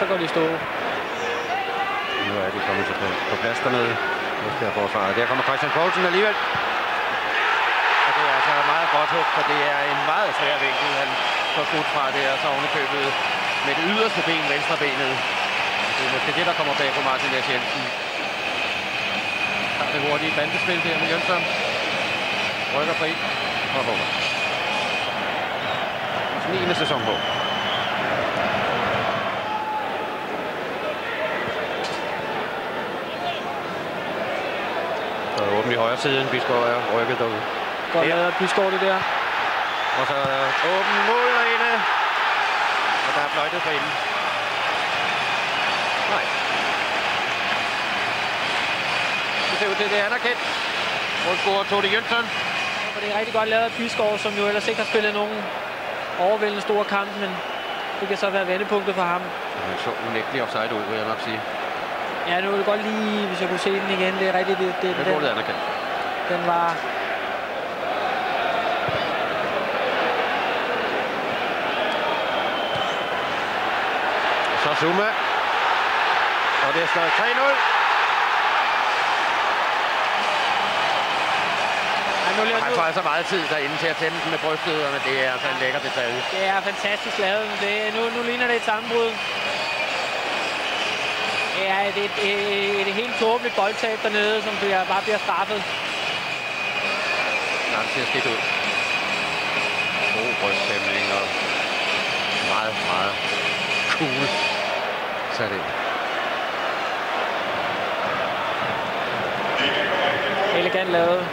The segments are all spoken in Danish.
så går de stå. Nu er de kommet til på, plads dernede. Esbjerg forsvaret. Der kommer Christian Poulsen alligevel. Og det er altså meget godt hug, for det er en meget svær vinkel, han får skudt fra det, og så ovenikøbet med det yderste ben, venstre benet. Det er måske det, der kommer bag på Martin Lars Jensen. Tager det hurtige bandespil der med Jønsson. Rykker fri og hugger. 9. sæson på. Så er åben i højre siden. Bisgaard er rykket derude. Godt lavet af Bisgaard det der. Og så åben mål derinde. Og der er fløjtet for inden. Nej. Det ser ud til, det er anerkendt. Målscorer Tode Jønsson. Og det er rigtig godt lavet af Bisgaard, som jo ellers ikke har spillet nogen overvældende store kamp, men det kan så være vendepunktet for ham. Han så unægtelig offside ud, vil jeg nok sige. Ja, nu er det godt lige, hvis jeg kunne se den igen. Det er rigtigt, det, det, Men den, er anerkendt. den var... Og så Zuma. Og det er stadig 3-0. Ja, nu, nu, Han får altså meget tid derinde til at tænde den med brystet, men det er altså en lækker detalje. det er fantastisk lavet. men Det, nu, nu ligner det et sammenbrud. Ja, det er et, et, et helt tåbeligt boldtab dernede, som bliver, bare bliver straffet. Nej, det ser skidt ud. God bryststemning og meget, meget cool sat ind. Elegant lavet.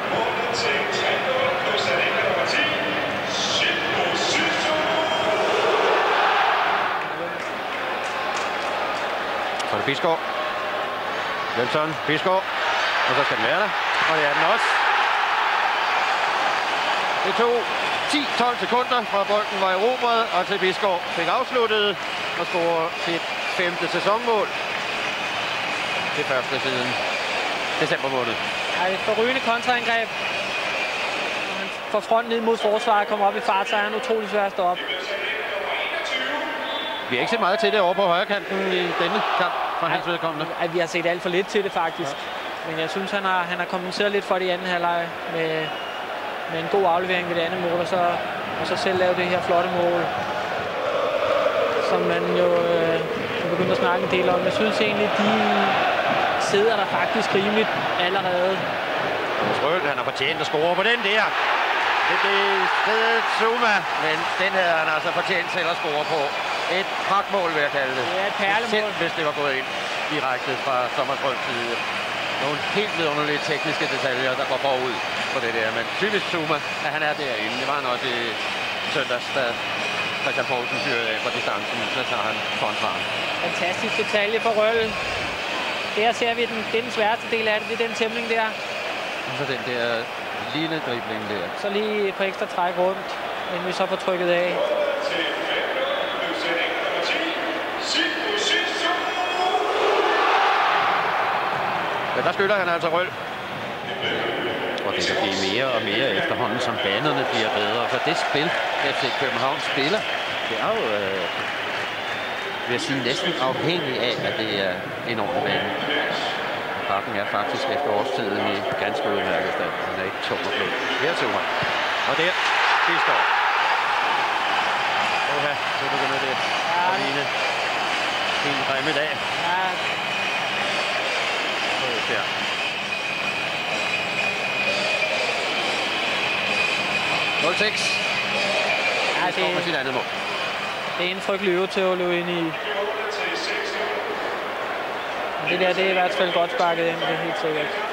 Så er det Bisgaard. Jønsson, Bisgaard. Og så skal den være der. Og det er den også. Det tog 10-12 sekunder fra bolden var erobret, og til Bisgaard fik afsluttet og scorer sit femte sæsonmål. Det første siden december måned. Ej, et forrygende kontraangreb. Han får front ned mod forsvaret, kommer op i fart, så er han utrolig svær at stå op. Vi har ikke set meget til det over på højre kanten i denne kamp fra hans vedkommende. Ej, vi har set alt for lidt til det faktisk. Ja. Men jeg synes, han har, han har kompenseret lidt for det i anden halvleg med, med en god aflevering ved det andet mål, og så, og så selv lave det her flotte mål, som man jo øh, er begyndt at snakke en del om. Jeg synes egentlig, de sidder der faktisk rimeligt allerede. Røl, han har fortjent at score på den der. Det blev stedet Zuma, men den havde han altså fortjent selv at score på. Et pragtmål, vil jeg kalde det. Det er et perlemål. Selv hvis det var gået ind direkte fra Røls side. Nogle helt vidunderlige tekniske detaljer, der går forud på det der. Men typisk Zuma, at han er derinde. Det var han også i søndags, da Christian Poulsen fyrede af på distancen. Så tager han kontraen. Fantastisk detalje for Rølle. Der ser vi, den, det er den sværeste del af det, det er den tæmning der. Og så den der lille dribling der. Så lige et par ekstra træk rundt, inden vi så får trykket af. Ja, der skytter han altså Røl. Og det kan blive mere og mere efterhånden, som banerne bliver bedre. For det spil, FC København spiller, det er jo, øh, vil jeg sige, næsten afhængig af, at det er en ordentlig bane. Parken er faktisk efter årstiden i ganske udmærket stand. Den er ikke tung og blød. Her til mig. Og der, det står. Oha, så begynder det at ligne en grimme dag. Ja, Der. Mål 6. ja Det det, sit andet mål. det er en frygtelig øve til at løbe ind i. Men det der, det er i hvert fald godt sparket ind, det er helt sikkert.